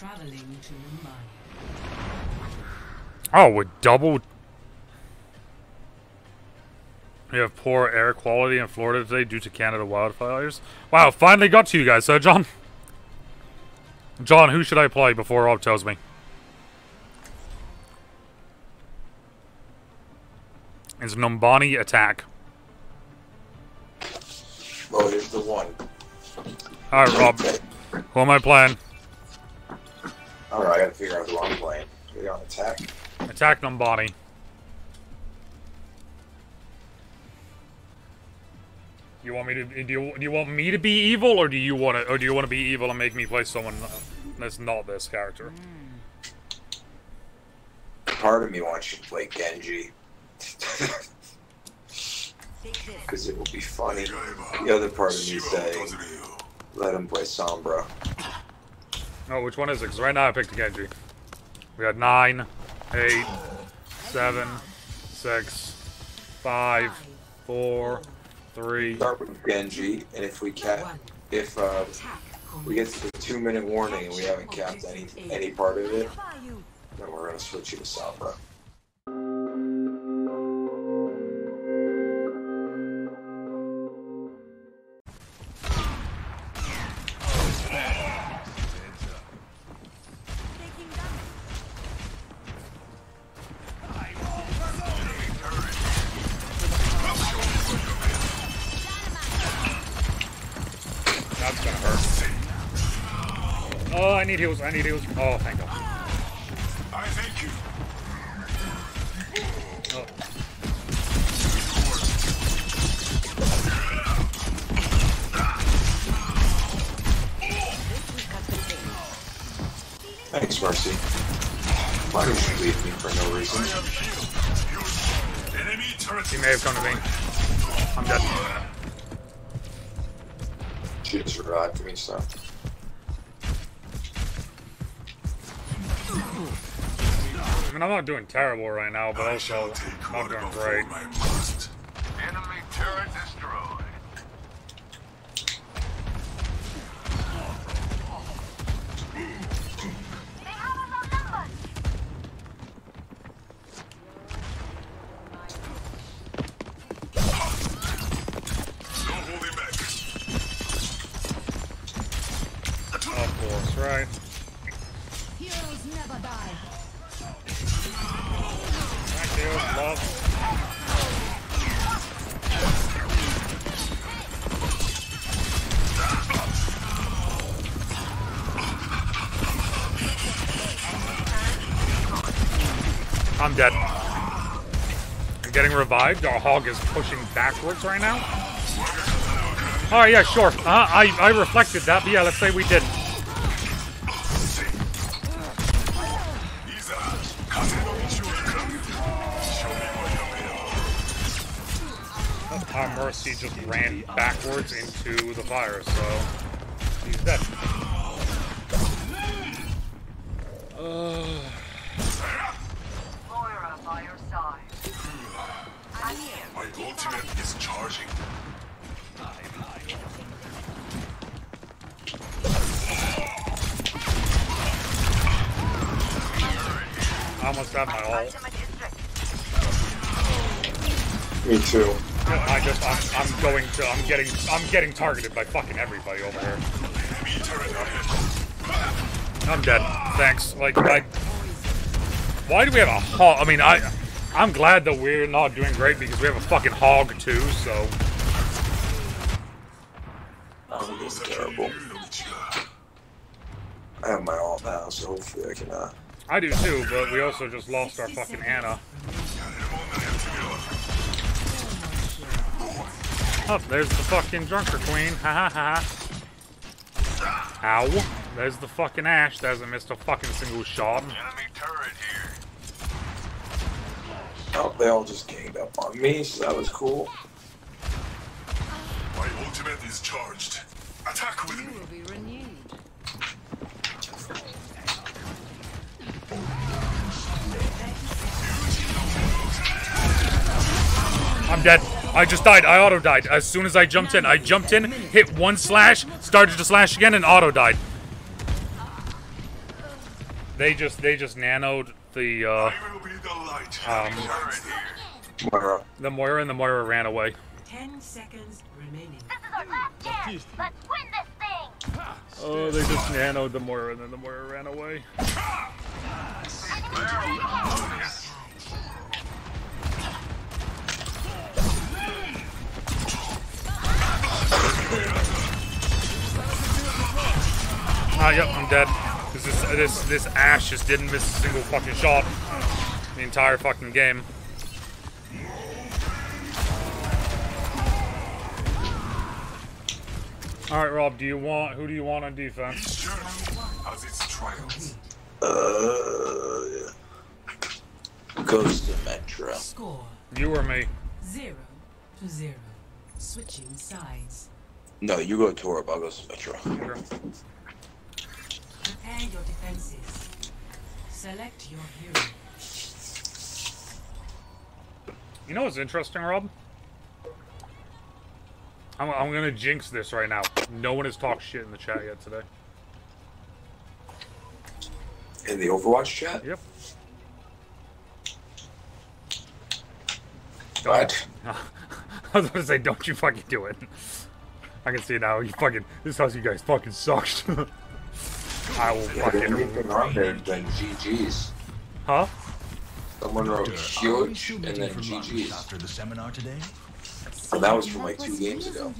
Traveling to Numbani. Oh, with double. We have poor air quality in Florida today due to Canada wildfires. Wow, finally got to you guys, so John. John, who should I play before Rob tells me? It's Numbani attack? Oh, here's the one. Alright, Rob. Who am I playing? Alright, I gotta figure out who I'm playing. We on attack. Attack Numbani. You want me to do you, do you want me to be evil or do you want to or do you want to be evil and make me play someone that's not this character? Part of me wants you to play Genji. Because it will be funny. The other part of me say, let him play Sombra. Oh, which one is it? Because right now I picked Genji. We got nine, eight, seven, six, five, four, three. Start with Genji, and if we cap, if uh, we get to the two minute warning and we haven't capped any any part of it, then we're gonna switch you to Sombra. Oh, I need heals. I need heals. Oh, thank God. I thank you. Oh. Thanks, Mercy. Why did you leave me for no reason? Enemy. He may have come to me. I'm dead. She just revived me, so. I mean, I'm not doing terrible right now, but also not doing great. My must. Enemy turret destroyed. No holding back. Of course, right? Heroes never die. Love. I'm dead. I'm getting revived. Our hog is pushing backwards right now. Oh, yeah, sure. Uh, I, I reflected that, but yeah, let's say we did. Mercy just ran backwards into the fire, so he's dead. Uh, Moira by your side. I'm here. My ultimate is charging. I almost got my ult. Ultimate is ready. Me too. I just, I'm, I'm going to, I'm getting, I'm getting targeted by fucking everybody over here. Enemy turret ahead. I'm dead. Thanks. Like, I, why do we have a hog? I mean, I, I'm glad that we're not doing great because we have a fucking hog too. So I'm doing terrible. I have my ult now, so hopefully I can, uh, I do too. But we also just lost our fucking Ana. Oh, there's the fucking Junker Queen. Ha ha ha. Ow. There's the fucking Ash that hasn't missed a fucking single shot. Enemy turret here. oh, they all just ganged up on me, so that was cool. My ultimate is charged. I just died. I auto died. As soon as I jumped in, I jumped in, hit one slash, started to slash again, and auto died. They just they just nanoed the uh, I will be the. Um, Moira. the Moira and the Moira ran away. Ten seconds remaining. This is our last chance. Let's win this thing. Oh, they just nanoed the Moira and then the Moira ran away. Ah, yep, I'm dead. This is this this Ash just didn't miss a single fucking shot the entire fucking game. All right, Rob, do you want who do you want on defense? Each journey has its. Uh, goes to Metro. Score You or me? zero to zero. Switching sides. No, you go to Orb. I'll go to Metro. Prepare your defenses. Select your hero. You know what's interesting, Rob? I'm, I'm gonna jinx this right now. No one has talked shit in the chat yet today. In the Overwatch chat? Yep. What? I was gonna say, don't you fucking do it. I can see it now. You fucking. This house, you guys fucking sucked. I will fucking. Anything on there than GG's. Huh? Someone wrote Are we huge still and then GG's. after the seminar today? And that was from like two games ago.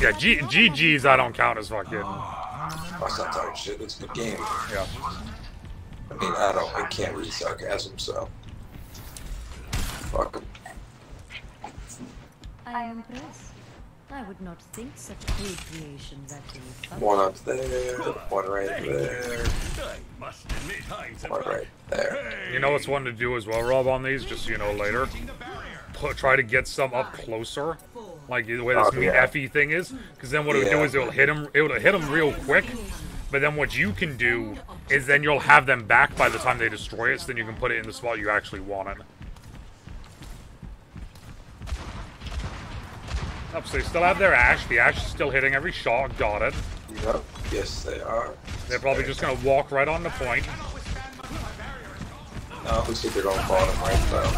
Yeah, G- GG's I don't count as fucking. That's not talking shit. It's a good game. Yeah. I mean, I don't. I can't read sarcasm, so. Fuck Fuck 'em. I am impressed. I would not think such a crude creation that will One up there, one right there, Must admit, I'm one right there. You know what's one to do as well, Rob, on these, just so you know later? Put, try to get some up closer, like the way this Oh, meat yeah. Effie thing is, because then what it'll do is it'll hit him, it'll hit him real quick. But then what you can do is then you'll have them back by the time they destroy it, so then you can put it in the spot you actually want it. Up, so they still have their Ash. The Ash is still hitting every shot. Got it. Yep. Yes, they are. They're probably just gonna walk right on the point. No, looks like they're going bottom right though.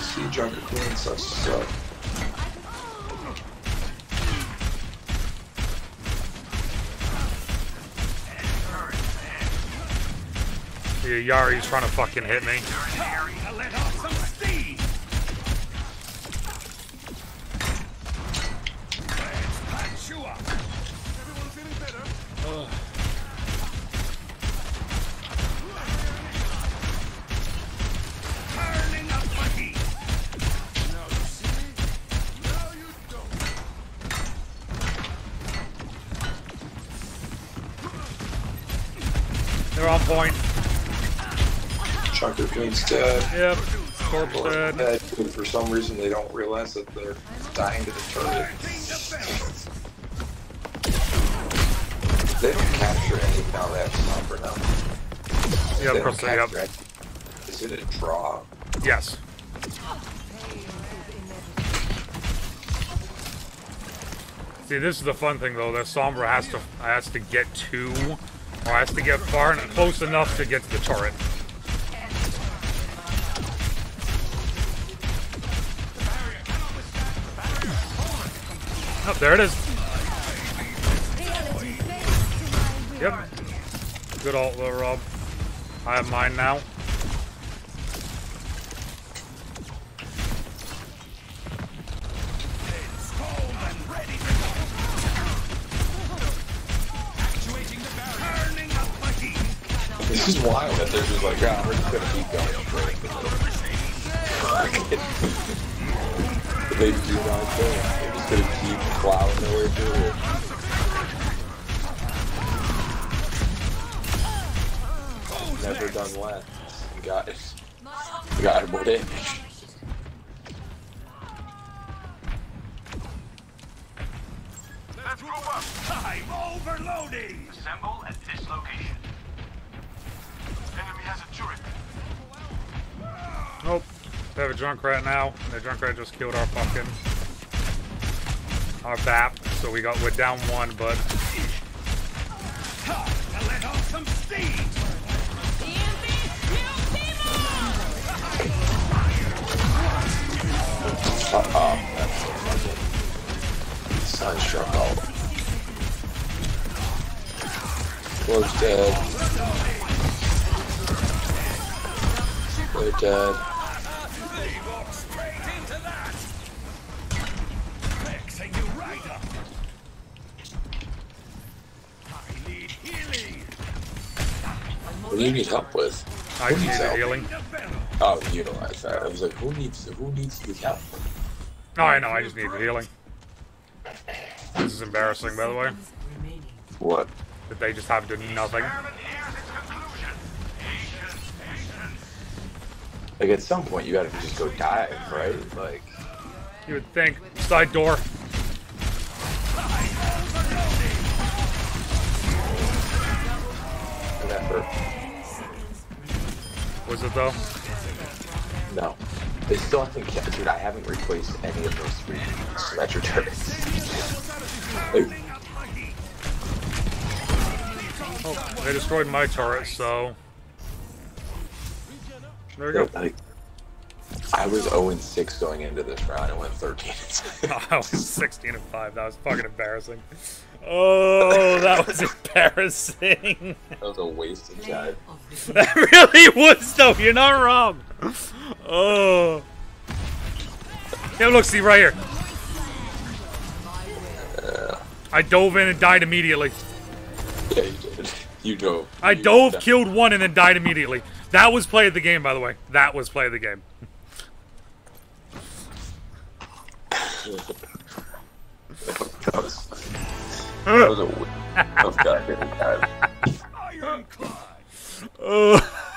See, Junker Queen sucks to suck. Yeah, Yari's trying to fucking hit me. They're on point. Junker Queen's dead. Yep. Corpse Or dead. dead, for some reason they don't realize that they're dying to the turret. They don't capture any now. They have sniper now. Yep, They cross don't the, yep. Is it a draw? Yes. See, this is the fun thing though. That Sombra has to has to get to, Oh, or has to get far and close enough to get the turret. Oh, there it is. Yep. Good ult, though, Rob. I have mine now. This is wild that they're just like, ah, we're just gonna keep going they do not think. They're just gonna keep plowing their way through it. Never done. You got it. Got more damage. Let's group up. Time overloading. Assemble at this location. They have a Junkrat now. and The Junkrat just killed our fucking our BAP. So we got we're down one, but some steam. Uh-oh. Sunstruck out. Was dead. They're dead. They walk straight into that. Fixing you right up. I need healing. What do you need help with? I Who needs help? healing. Oh, utilize that. I was like, who needs who needs the help? Oh, I know. I just needed healing. This is embarrassing, by the way. What? That they just have to do nothing. Experiment nears its conclusion. Patience, patience. Like at some point you gotta just go dive, right? Like You would think. Side door. It though? No. They still haven't kept dude, I haven't replaced any of those three Symmetra turrets. Like, Oh, they destroyed my turret, so. There we go. like, I was 0 6 going into this round and went 13 I was 16 and 5. That was fucking embarrassing. Oh, that was embarrassing. That was a waste of time. That really was, though. You're not wrong. Oh. Yeah, look, see right here. I dove in and died immediately. Yeah, you did. You dove. I You dove, def- killed one, and then died immediately. That was play of the game, by the way. That was play of the game. That was, that was a waste goddamn time. Oh.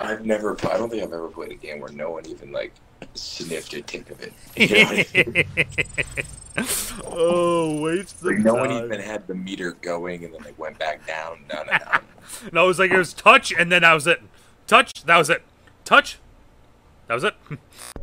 I've never. I don't think I've ever played a game where no one even like sniffed a tick of it. You know what I mean? oh, waste Like of no one even had the meter going, and then they went back down, down, and down. No, it was like it was touch, and then that was it. Touch, that was it. Touch, that was it.